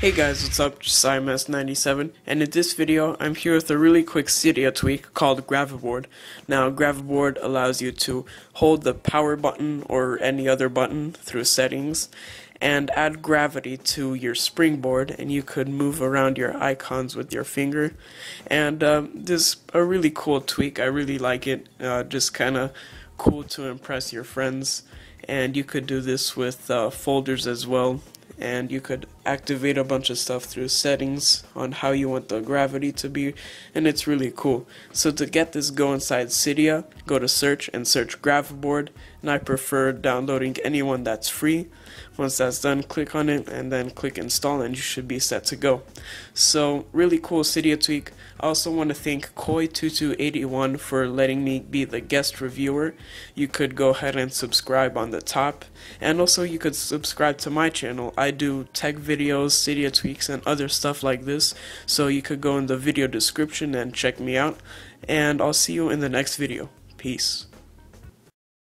Hey guys, what's up? JosiahMS97, and in this video, I'm here with a really quick Cydia tweak called Graviboard. Now, Graviboard allows you to hold the power button or any other button through settings and add gravity to your springboard and you could move around your icons with your finger. And um, this is a really cool tweak. I really like it. Uh, just kind of cool to impress your friends. And you could do this with uh, folders as well and you could activate a bunch of stuff through settings on how you want the gravity to be and it's really cool. So to get this go inside Cydia go to search and search Graviboard and I prefer downloading anyone that's free once that's done click on it and then click install and you should be set to go so really cool Cydia tweak I also want to thank Koi2281 for letting me be the guest reviewer you could go ahead and subscribe on the top and also you could subscribe to my channel I do tech videos, Cydia tweaks, and other stuff like this. So you could go in the video description and check me out. And I'll see you in the next video. Peace.